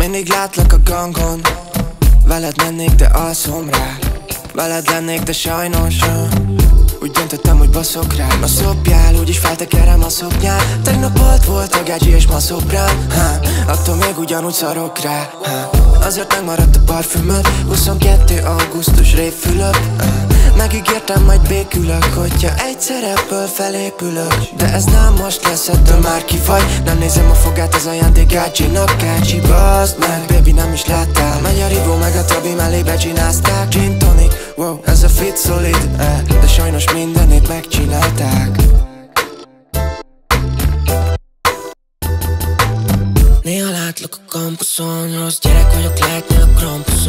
Mindig látlak a gangon. Veled mennék, de alszom rá. Veled lennék, de sajnos. Úgy döntöttem, hogy baszok rá Ma szopjál, úgyis feltekerem a szoknyát Tegnap volt volt a gágyi és ma szobrám ha, Attól még ugyanúgy szarok rá. Ha, Azért megmaradt a parfümöd. 22. augusztus révfülöp. Ha, Megígértem, majd békülök Hogyha egyszer ebből felépülök. De ez nem most lesz, ettől már ki vagy Nem nézem a fogát, az ajándék gácsinak. Gácsi, baszd meg, baby nem is láttál. Megy a rivó, meg a trabi mellé becsinázták. Gin tonic, wow, ez a fit solid eh, De sajnos mindenét megcsinálták. Néha látlak a kampuszon Rossz gyerek vagyok, lehetnél a krampuszon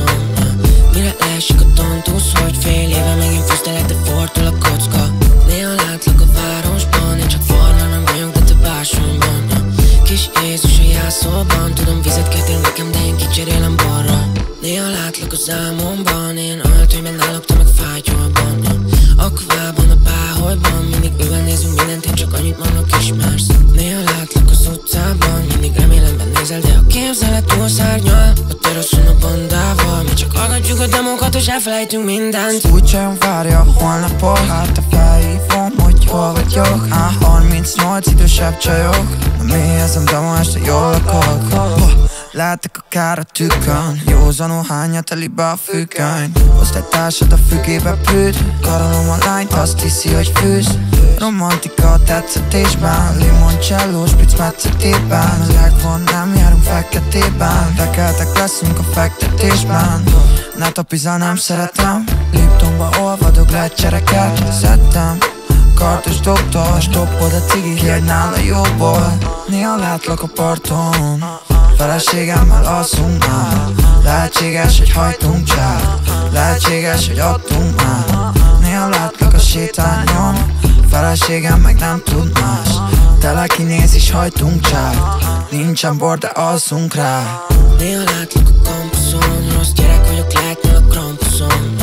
Jézus a jászóban Tudom vizet kettél nekem, de én kicserélem borra Néha látlak az álmomban Én öltönyben nálok, te meg fájtyolban Akvában, a páholyban Mindig ővel nézünk mindent, én csak annyit mondok ismersz Néha látlak az utcában Mindig remélemben nézel, de a képzelet túl szárnyal. A teraszon a bandával Mi csak hallgatjuk a demókat és elfelejtünk mindent. Úgy csajon várja a holnapot Hát a felhívom, hol vagyok A38 idősebb csajok. Na mi ez a demo este jól lakok Látok a kár a tükön. Józanul hányat telibe a függöny társad a függébe prűd Karolom a lányt, azt hiszi, hogy fűz. Romantika a tetszetésben. Limoncello, spritz metszetében. Meleg nem járunk feketében. Tekeltek leszünk a fektetésben. Ne tapizál, nem szeretem. Liptonba olvadok, lecsereket Szedtem kartos doktor Stoppod a cigi, kiadj nála jobból Néha látlak a parton. Feleségemmel alszunk már. Lehetséges, hogy hajtunk csár. Lehetséges, hogy adtunk már. Néha látlak a sétányon. Feleségem meg nem tud más. Tele kinéz és hajtunk csár. Nincsen bor, de alszunk rá. Néha látlak a kampuszon Rossz gyerek vagyok, lehetnél a krampuszon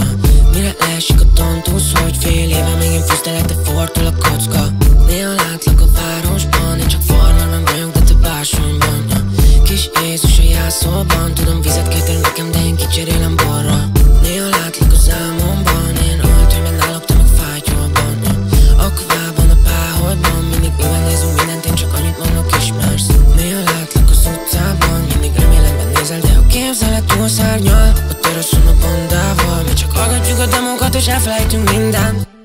Mire leesik a tontusz Hogy fél éve fűztelek, de fordul a kocka. Néha látlak a városban Én csak nem vagyok, de te bársonyban. Kis Jézus a jászóban Tudom vizet kell nekem, de én kicserélem borra Néha látlak az álmomban Én öltönyben nálok, te meg fájtyolban Akvában, a páholyban Mindig ővel nézünk mindent, én csak annyit mondok ismersz Néha látlak az utcában Mindig remélemben nézel, de a képzelet túl szárnyal A teraszon a bandával Mi csak hallgatjuk a demókat és elfelejtünk mindent